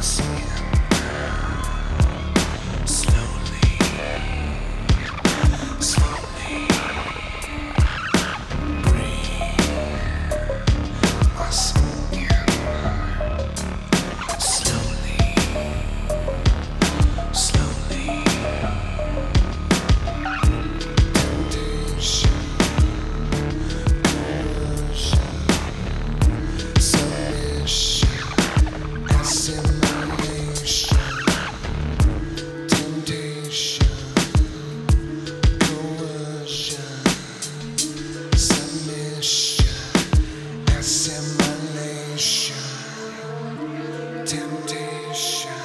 us. deixar.